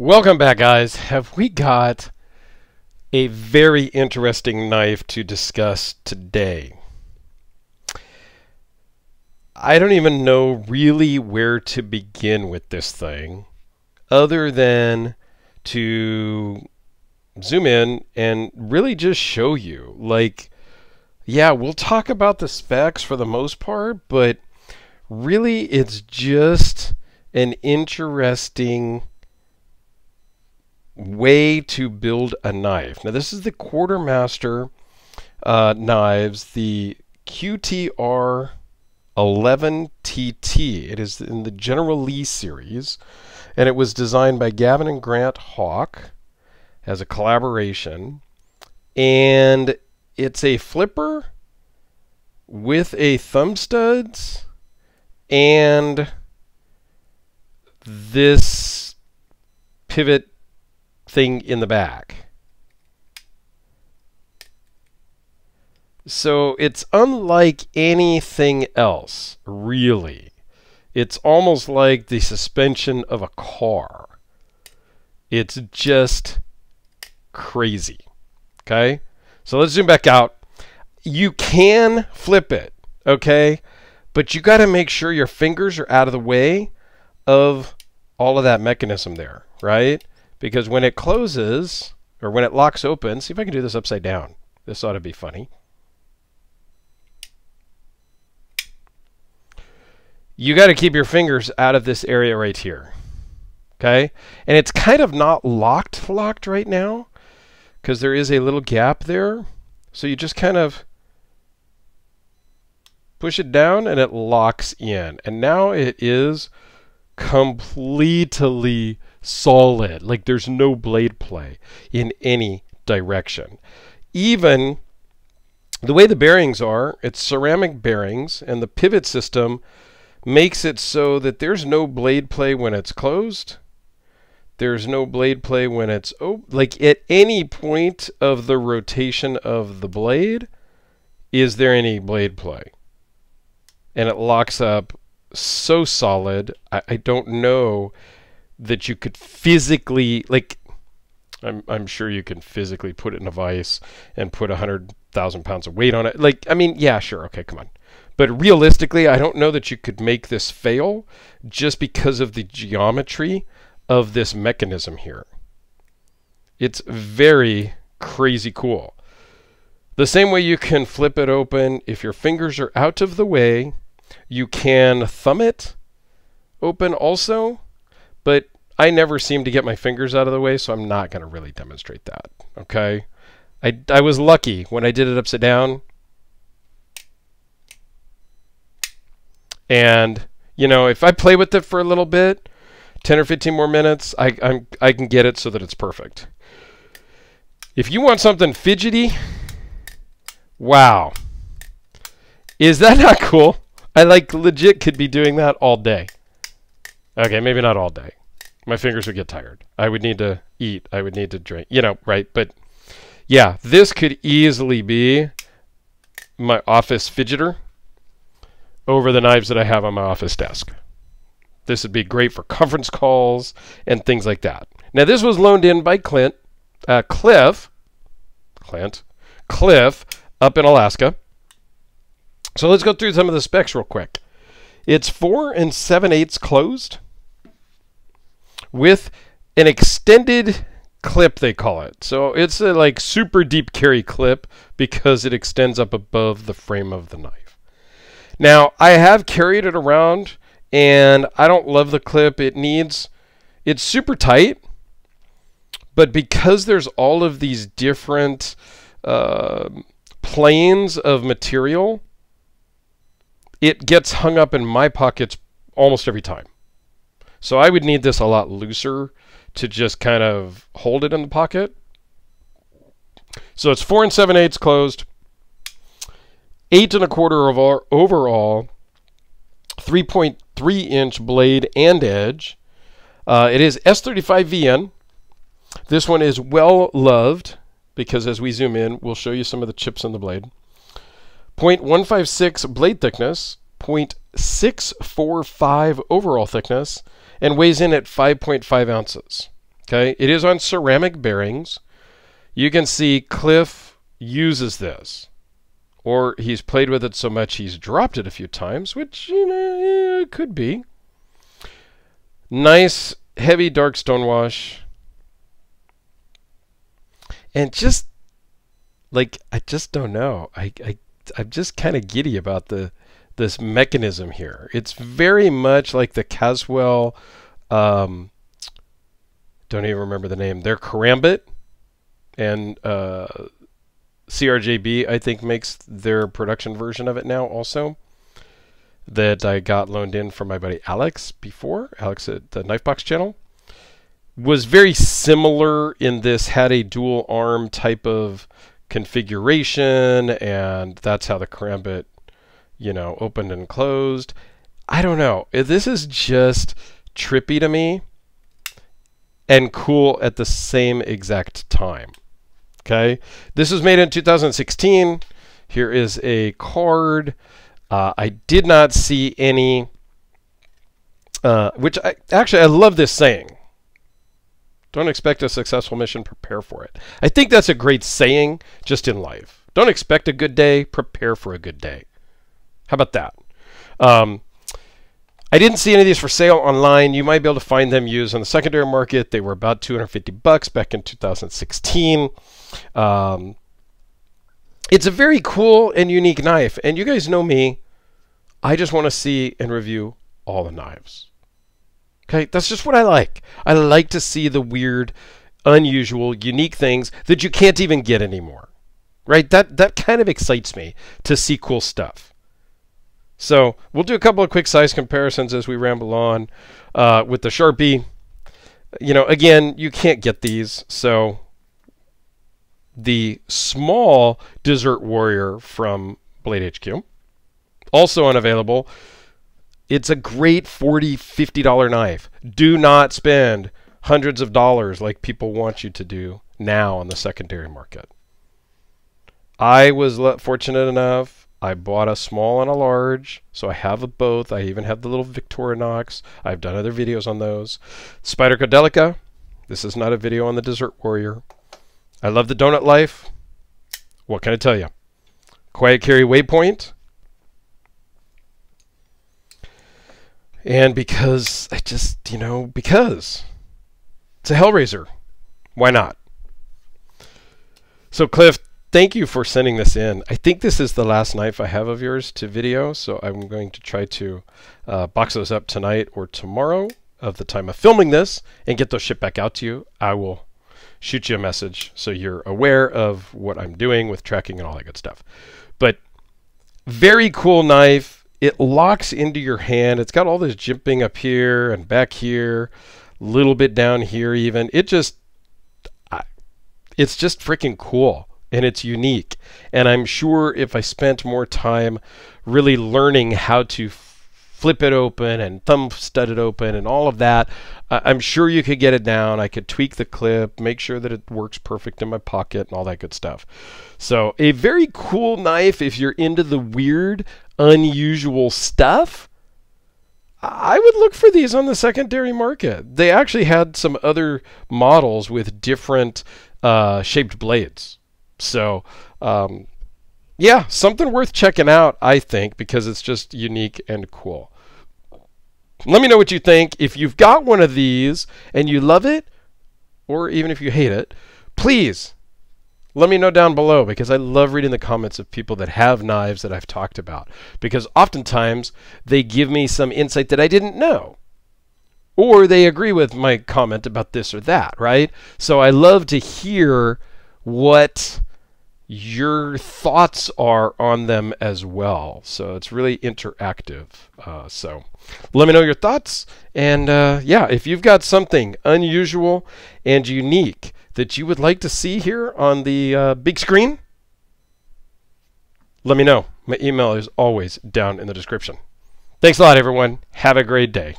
Welcome back, guys. Have we got a very interesting knife to discuss today? I don't even know really where to begin with this thing other than to zoom in and really just show you. Like, yeah, we'll talk about the specs for the most part, but really it's just an interesting way to build a knife. Now, this is the Quartermaster uh, knives, the QTR 11TT. It is in the General Lee series, and it was designed by Gavin and Grant Hawk as a collaboration. And it's a flipper with a thumb studs and this pivot thing in the back. So it's unlike anything else, really. It's almost like the suspension of a car. It's just crazy. Okay? So let's zoom back out. You can flip it, okay? But you got to make sure your fingers are out of the way of all of that mechanism there, right? Because when it closes, or when it locks open, see if I can do this upside down. This ought to be funny. You got to keep your fingers out of this area right here. Okay? And it's kind of not locked locked right now because there is a little gap there. So you just kind of push it down and it locks in. And now it is completely solid. Like there's no blade play in any direction. Even the way the bearings are, it's ceramic bearings, and the pivot system makes it so that there's no blade play when it's closed. There's no blade play when it's oh, like at any point of the rotation of the blade, is there any blade play? And it locks up so solid. I, I don't know that you could physically like I'm I'm sure you can physically put it in a vise and put a hundred thousand pounds of weight on it. Like I mean, yeah, sure, okay, come on. But realistically, I don't know that you could make this fail just because of the geometry of this mechanism here. It's very crazy cool. The same way you can flip it open if your fingers are out of the way, you can thumb it open also but I never seem to get my fingers out of the way, so I'm not going to really demonstrate that. Okay? I, I was lucky when I did it upside down. And, you know, if I play with it for a little bit, 10 or 15 more minutes, I, I'm, I can get it so that it's perfect. If you want something fidgety, wow. Is that not cool? I like legit could be doing that all day. Okay, maybe not all day. My fingers would get tired. I would need to eat. I would need to drink. You know, right? But yeah, this could easily be my office fidgeter over the knives that I have on my office desk. This would be great for conference calls and things like that. Now, this was loaned in by Clint, uh, Cliff, Clint, Cliff up in Alaska. So let's go through some of the specs real quick. It's 4 and 7 eighths closed with an extended clip, they call it. So it's a like super deep carry clip because it extends up above the frame of the knife. Now, I have carried it around and I don't love the clip. It needs, it's super tight, but because there's all of these different uh, planes of material, it gets hung up in my pockets almost every time. So I would need this a lot looser to just kind of hold it in the pocket. So it's four and seven eighths closed, eight and a quarter of our overall, 3.3 inch blade and edge. Uh, it is S35VN. This one is well loved because as we zoom in, we'll show you some of the chips in the blade. 0.156 blade thickness, 0.645 overall thickness, and weighs in at 5.5 ounces. Okay, it is on ceramic bearings. You can see Cliff uses this. Or he's played with it so much he's dropped it a few times, which, you know, could be. Nice, heavy dark stonewash. And just, like, I just don't know. I, I, I'm just kind of giddy about the this mechanism here. It's very much like the Caswell, um, don't even remember the name. They're Karambit and uh, CRKT, I think, makes their production version of it now also. That I got loaned in from my buddy Alex before, Alex at the Knifebox channel. Was very similar in this, had a dual arm type of configuration, and that's how the Karambit, you know, opened and closed. I don't know. This is just trippy to me and cool at the same exact time. Okay, this was made in 2016. Here is a card. Uh, I did not see any, uh, which I actually I love this saying. Don't expect a successful mission, prepare for it. I think that's a great saying just in life. Don't expect a good day, prepare for a good day. How about that? Um, I didn't see any of these for sale online. You might be able to find them used on the secondary market. They were about 250 bucks back in 2016. Um, it's a very cool and unique knife. And you guys know me. I just want to see and review all the knives. Okay, that's just what I like. I like to see the weird, unusual, unique things that you can't even get anymore. Right? That that kind of excites me to see cool stuff. So we'll do a couple of quick size comparisons as we ramble on uh, with the Sharpie. You know, again, you can't get these, so the small Desert Warrior from Blade HQ, also unavailable. It's a great $40, $50 knife. Do not spend hundreds of dollars like people want you to do now on the secondary market. I was fortunate enough I bought a small and a large, so I have both. I even have the little Victorinox. I've done other videos on those. Spyderco Delica. This is not a video on the Desert Warrior. I love the Donut Life. What can I tell you? Quiet Carry Waypoint. And because I just, you know, because it's a Hellraiser. Why not? So Cliff, thank you for sending this in. I think this is the last knife I have of yours to video, so I'm going to try to uh, box those up tonight or tomorrow of the time of filming this and get those shipped back out to you. I will shoot you a message so you're aware of what I'm doing with tracking and all that good stuff. But very cool knife. It locks into your hand. It's got all this jimping up here and back here, a little bit down here even. It just, it's just freaking cool and it's unique. And I'm sure if I spent more time really learning how to flip it open and thumb stud it open and all of that, I'm sure you could get it down. I could tweak the clip, make sure that it works perfect in my pocket and all that good stuff. So, a very cool knife if you're into the weird, unusual stuff. I would look for these on the secondary market. They actually had some other models with different uh, shaped blades. So, um, yeah, something worth checking out, I think, because it's just unique and cool. Let me know what you think. If you've got one of these and you love it, or even if you hate it, please let me know down below because I love reading the comments of people that have knives that I've talked about because oftentimes they give me some insight that I didn't know. Or they agree with my comment about this or that, right? So I love to hear what your thoughts are on them as well. So it's really interactive. Uh, so let me know your thoughts. And uh, yeah, if you've got something unusual and unique that you would like to see here on the uh, big screen, let me know. My email is always down in the description. Thanks a lot, everyone. Have a great day.